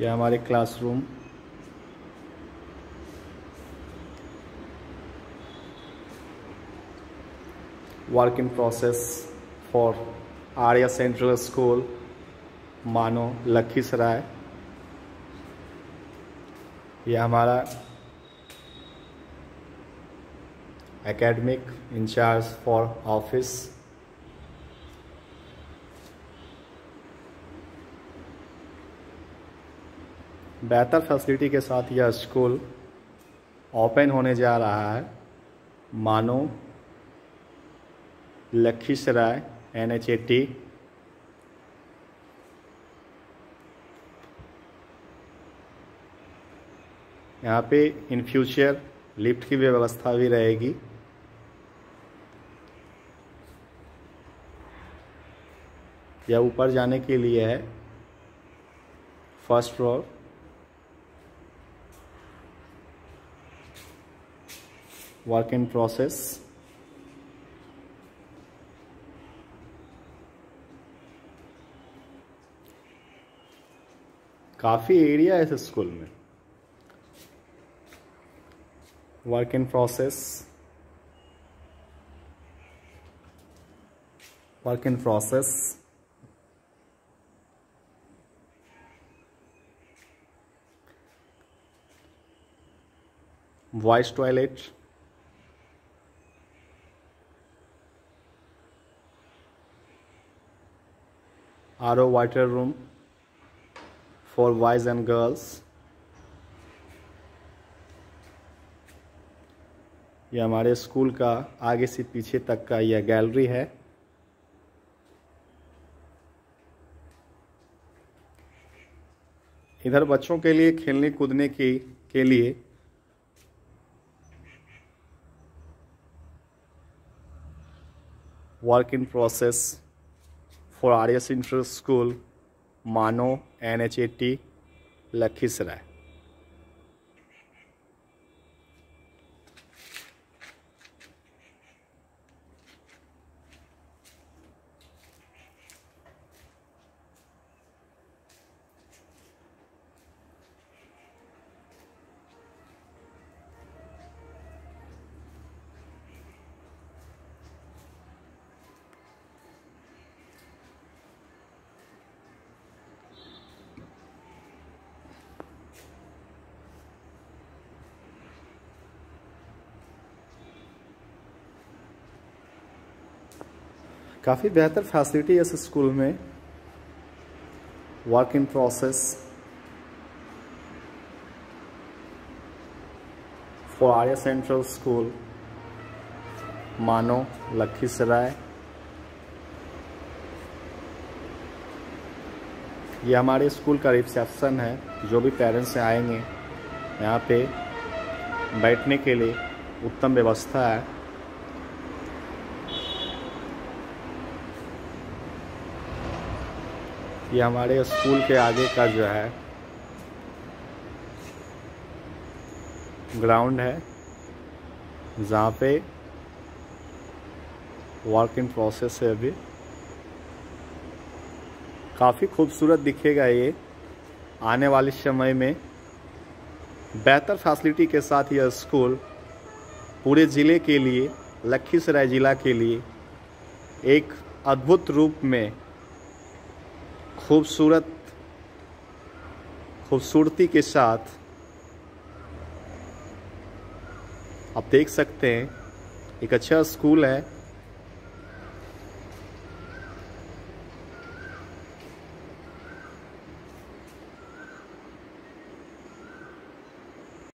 यह हमारे classroom. Work in process for Arya central school मानो लखीसराय। यह हमारा एकेडमिक इंचार्ज फॉर ऑफ़िस बेहतर फैसिलिटी के साथ यह स्कूल ओपन होने जा रहा है। मानो, Lakhisarai N H A T यहाँ पे इन फ्यूचर लिफ्ट की व्यवस्था भी रहेगी। यह ऊपर जाने के लिए है। First floor. Work in process काफ़ी एरिया है इस स्कूल में। Work in process work in process boys toilet O water room for boys and girls. यह हमारे स्कूल का आगे से पीछे तक का यह गैलरी है। इधर बच्चों के लिए खेलने कूदने की, के लिए work in process for Aryas inter school मानो N H A T Lakhisarai काफ़ी बेहतर फैसिलिटी है इस स्कूल में। Work in process for Arya central school मानो लखीसराय ये हमारे स्कूल का रिसेप्शन है, जो भी पेरेंट्स आएँगे, यहाँ पे बैठने के लिए उत्तम व्यवस्था है। ये हमारे स्कूल के आगे का जो है ग्राउंड है, जहाँ पे वर्क इन प्रोसेस है अभी। काफ़ी खूबसूरत दिखेगा ये। आने वाले समय में बेहतर फैसिलिटी के साथ यह स्कूल पूरे ज़िले के लिए, लखीसराय ज़िला के लिए एक अद्भुत रूप में खूबसूरत खूबसूरती के साथ आप देख सकते हैं एक अच्छा स्कूल है।